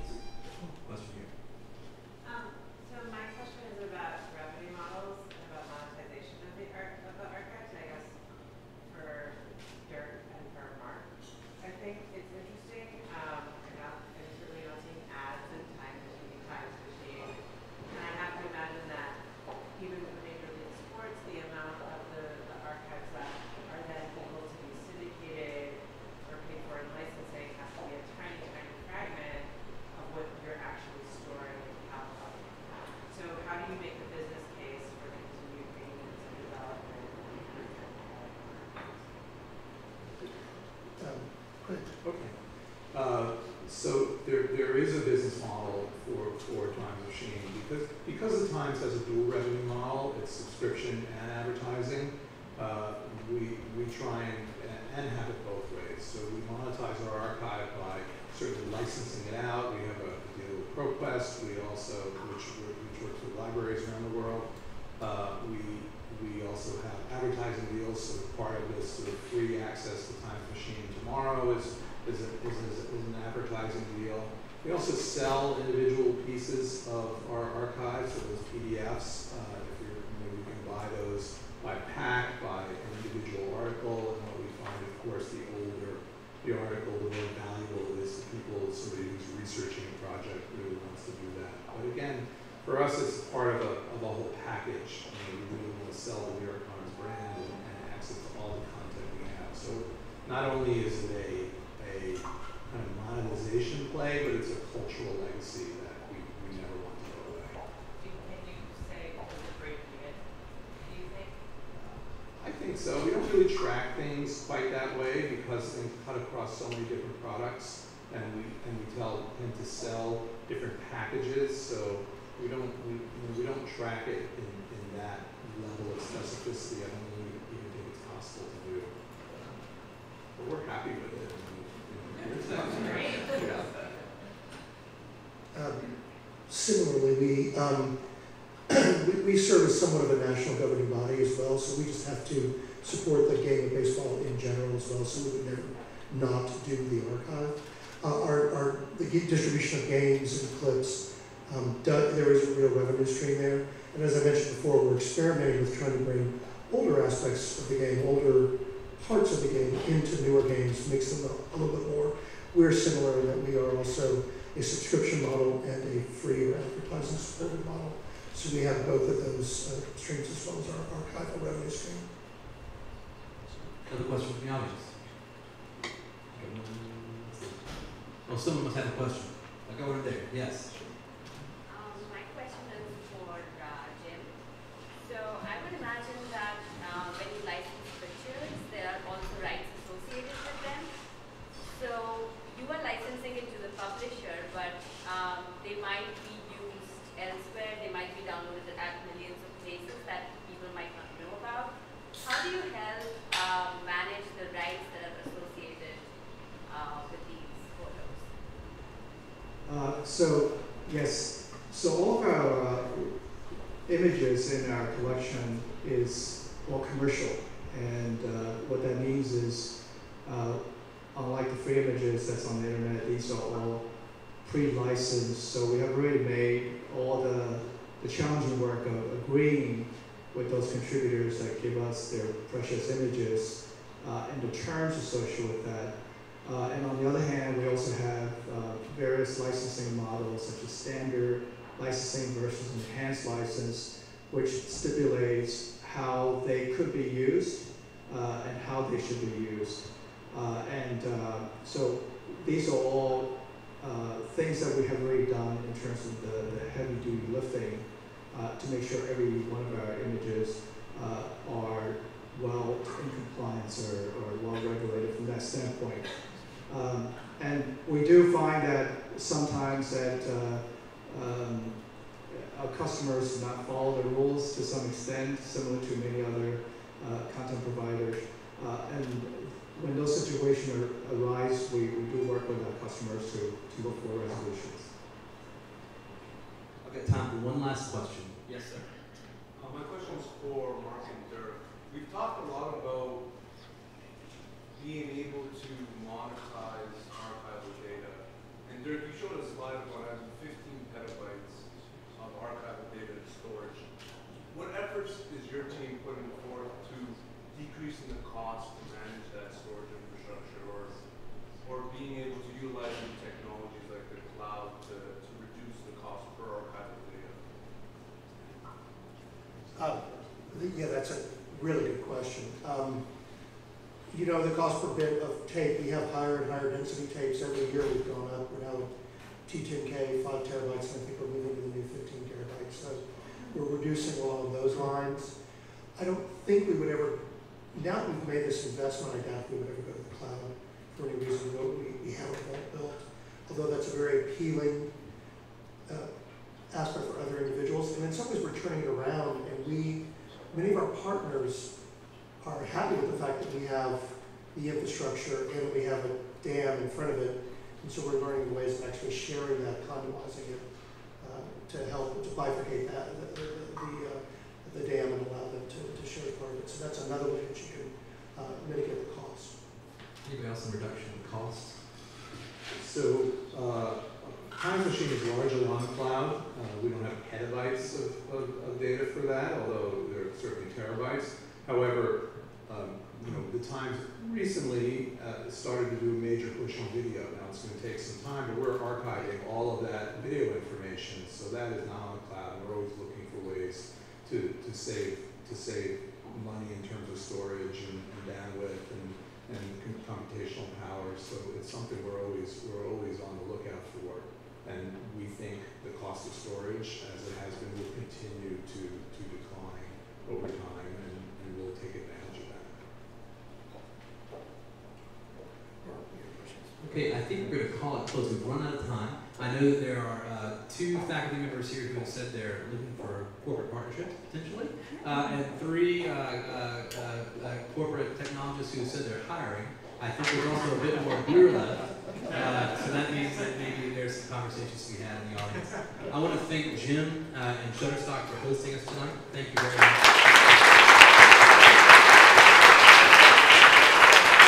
Track it in, in that level of specificity. I don't even, even think it's possible to do. But we're happy with it. and, you know, Yeah. Um, Similarly, we, um, we, we serve as somewhat of a national governing body as well, so we just have to support the game of baseball in general as well, so we would never not do the archive. Uh, our, our, the distribution of games and clips, um, there is a real revenue stream there. And as I mentioned before, we're experimenting with trying to bring older aspects of the game, older parts of the game into newer games, mix them up a little bit more. We're similar in that we are also a subscription model and a free or advertising supported model. So we have both of those uh, streams as well as our archival revenue stream. Another question from the audience. Someone must have a question. I'll go over there. Yes. Um, my question is for uh, Jim. So I would imagine that uh, when you license pictures, there are also rights associated with them. So you are licensing it to the publisher, but um, they might be used elsewhere. They might be downloaded at millions of places that people might not know about. How do you help um, manage the rights that are associated uh, with these photos? Uh, so, yes, so all of our uh, images in our collection is all commercial. And uh, what that means is, uh, unlike the free images that's on the internet, these are all pre-licensed. So we have already made all the, the challenging work of agreeing with those contributors that give us their precious images uh, and the terms associated with that. Uh, and on the other hand, we also have uh, various licensing models such as standard licensing versus enhanced license, which stipulates how they could be used uh, and how they should be used. Uh, and uh, so these are all uh, things that we have already done in terms of the, the heavy duty lifting to make sure every one of our images are well in compliance or, or well regulated from that standpoint. Um, and we do find that sometimes that uh, um, our customers do not follow the rules to some extent, similar to many other uh, content providers. Uh, and when those situations ar- arise, we, we do work with our customers to, to look for resolutions. I've got time for one last question. Yes, sir. Uh, my question is for Marc and Dirk. We've talked a lot about being able to monetize archival data. And Dirk, you showed a slide about having 15 petabytes of archival data storage. What efforts is your team putting forth to decreasing the cost to manage that storage infrastructure or, or being able to utilize new technologies like the cloud to, to reduce the cost per archival data? Uh, Yeah, that's a really good question. Um, You know, the cost per bit of tape, we have higher and higher density tapes. Every year we've gone up. We're now T10K, five terabytes, and I think we're moving to the new fifteen terabytes. So we're reducing along those lines. I don't think we would ever, now that we've made this investment, I doubt we would ever go to the cloud for any reason we, we haven't got built. Although that's a very appealing uh, aspect for other individuals. And in some ways, we're turning it around, and we, many of our partners are happy with the fact that we have the infrastructure and that we have a DAM in front of it. And so we're learning ways of actually sharing that, conduitizing it, uh, to help, to bifurcate that, the, the, the, uh, the DAM and allow them to, to share part of it. So that's another way that you can uh, mitigate the cost. Anybody else in reduction of cost? So, uh, Times Machine is largely on the cloud. Uh, we don't have petabytes of, of, of data for that, although there are certainly terabytes. However, um, you know, the Times recently uh, started to do a major push on video. Now it's going to take some time, but we're archiving all of that video information, so that is not on the cloud. We're always looking for ways to, to save to save money in terms of storage and, and bandwidth and, and computational power. So it's something we're always we're always on the lookout for. And we think the cost of storage, as it has been, will continue to, to decline over time, and, and we'll take advantage of that. Okay, I think we're going to call it close. We've run out of time. I know that there are uh, two faculty members here who have said they're looking for corporate partnerships, potentially, uh, and three uh, uh, uh, uh, corporate technologists who have said they're hiring. I think there's also a bit more beer left, uh, so that means that maybe there's some conversations to be had in the audience. I want to thank Jim uh, and Shutterstock for hosting us tonight. Thank you very much.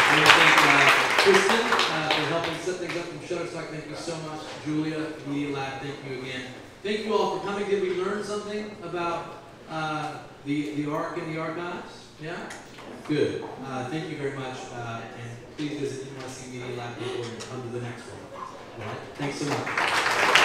I want to thank Kristen things up from Shutterstock. Thank you so much. Julia, Media Lab, thank you again. Thank you all for coming. Did we learn something about uh, the, the ARC and the archives? Yeah? Good. Uh, thank you very much. Uh, and please visit NYC Media Lab before you come to the next one. All right? Thanks so much.